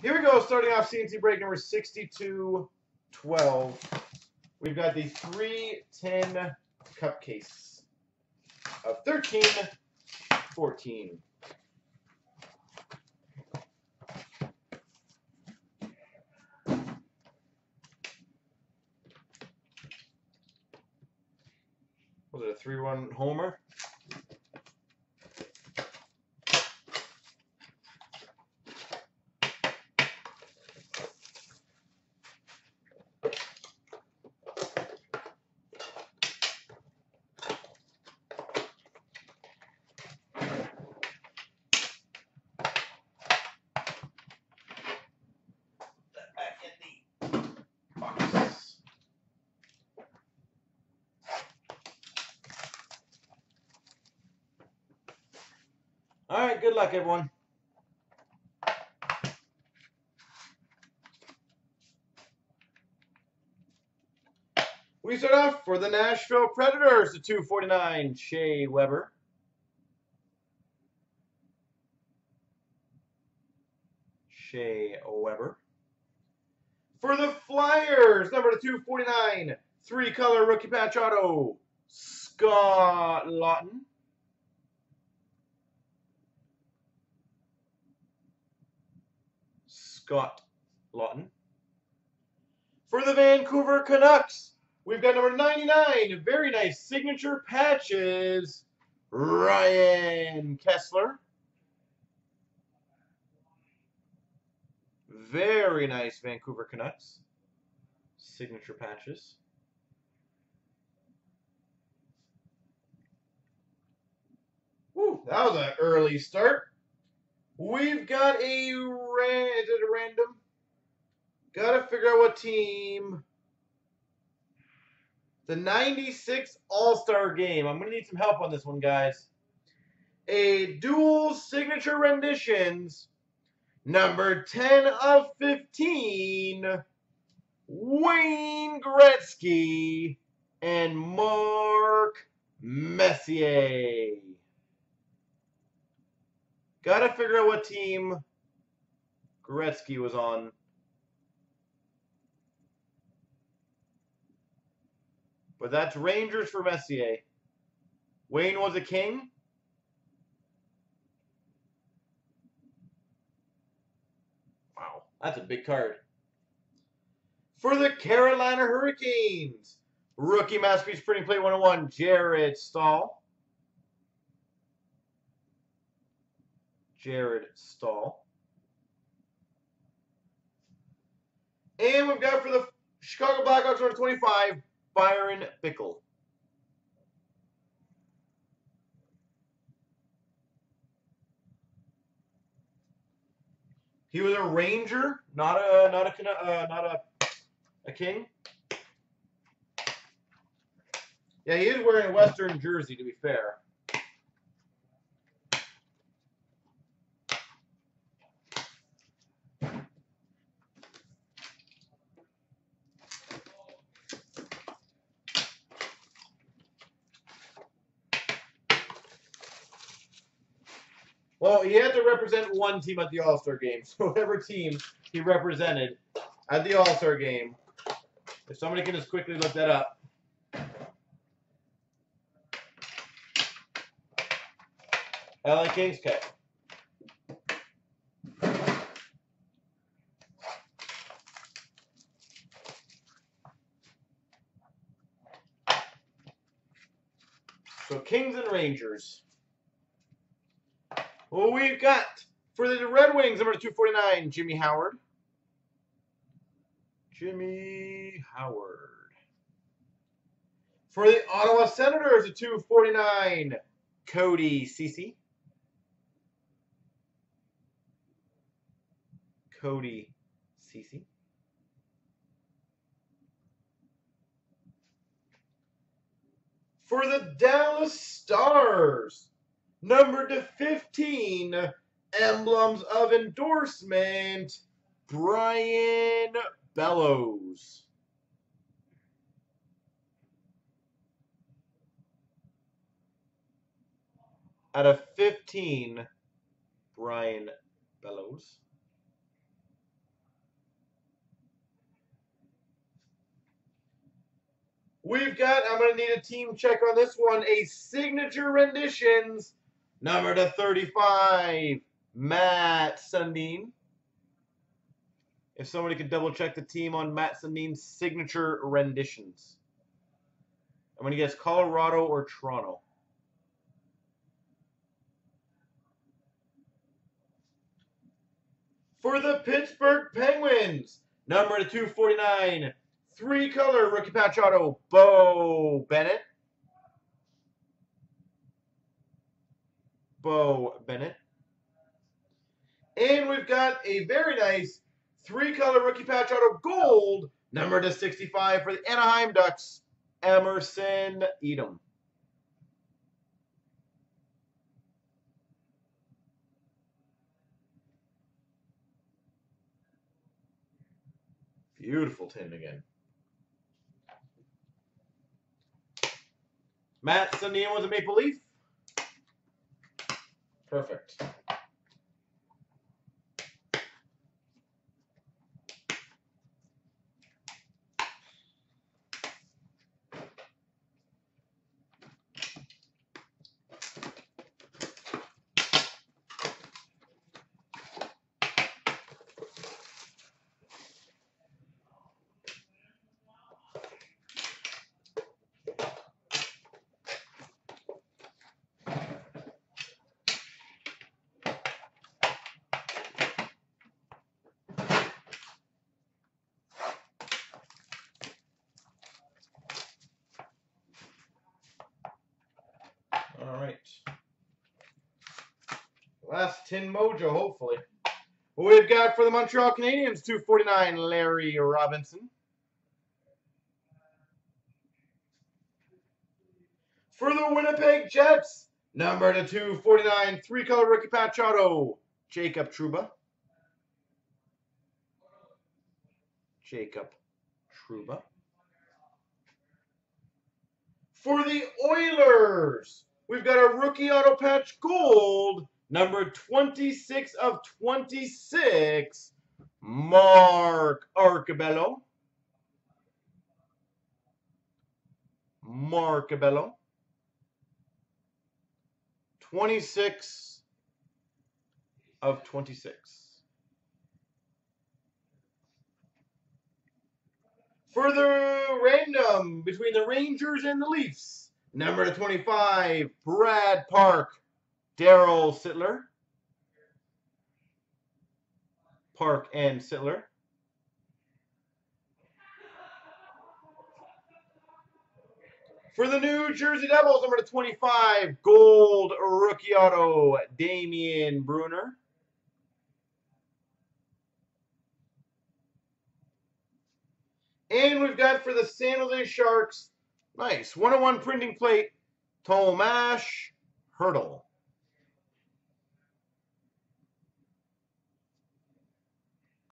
Here we go, starting off CNC break number 6212. We've got the 310 cup case of 13, 14. Was it a 3 1 homer? All right, good luck, everyone. We start off for the Nashville Predators, the 249, Shea Weber. Shea Weber. For the Flyers, number 249, three color rookie patch auto, Scott Laughton. Scott Laughton. For the Vancouver Canucks, we've got number 99, very nice signature patches, Ryan Kesler. Very nice Vancouver Canucks. Signature patches. Woo, that was an early start. We've got a is it a random? Gotta figure out what team. The 96 All-Star game. I'm gonna need some help on this one, guys. A dual signature renditions Number 10 of 15, Wayne Gretzky and Mark Messier. Gotta figure out what team Gretzky was on. But that's Rangers for Messier. Wayne was a king. Wow, that's a big card. For the Carolina Hurricanes, rookie masterpiece printing plate 101, Jared Staal. Jared Staal. And we've got for the Chicago Blackhawks number 25, Bryan Bickell. He was a ranger, not a not a uh, not a a king. Yeah, he is wearing a Western jersey. To be fair. Well, he had to represent one team at the All Star game. So whatever team he represented at the All Star game, if somebody can just quickly look that up. LA Kings Cat. So Kings and Rangers. Well, we've got for the Red Wings, number 249, Jimmy Howard. Jimmy Howard. For the Ottawa Senators, a 249, Cody Cece. Cody Cece. For the Dallas Stars, Number to 15, Emblems of Endorsement, Brian Bellows. Out of 15, Brian Bellows. We've got, I'm going to need a team check on this one, a signature renditions number to 35, Matt Sundin. If somebody could double check the team on Matt Sundin's signature renditions. I'm going to guess Colorado or Toronto. For the Pittsburgh Penguins, number to 249, three color rookie patch auto, Beau Bennett. Beau Bennett. And we've got a very nice three color rookie patch auto gold, number to 65 for the Anaheim Ducks, Emerson Etem. Beautiful tin again. Matt Sundin with a Maple Leaf. Perfect. All right. Last 10 mojo, hopefully. We've got for the Montreal Canadiens, 249, Larry Robinson. For the Winnipeg Jets, number to 249, three-color rookie patch auto, Jacob Trouba. Jacob Trouba. For the Oilers, we've got a rookie auto patch gold, number 26 of 26, Mark Arcobello. Marcabello. 26 of 26. For the random between the Rangers and the Leafs, number 25, Brad Park, Darryl Sittler. Park and Sittler. For the New Jersey Devils, number to 25, gold rookie auto, Damien Brunner. And we've got for the San Jose Sharks, nice, 101 printing plate, Tomas Hertl.